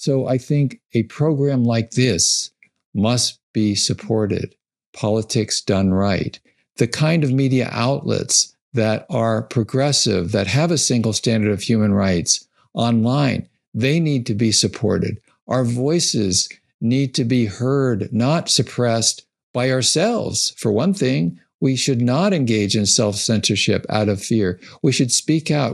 So I think a program like this must be supported. Politics done right. The kind of media outlets that are progressive, that have a single standard of human rights online, they need to be supported. Our voices need to be heard, not suppressed by ourselves. For one thing, we should not engage in self censorship out of fear. We should speak out.